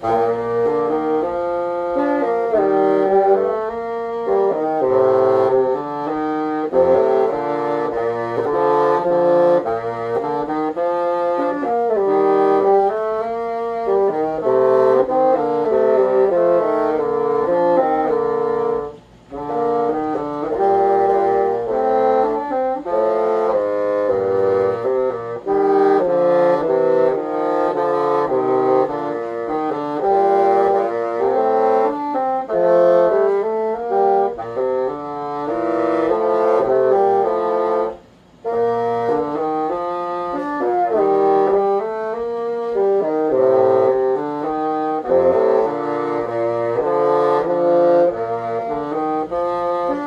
Bye.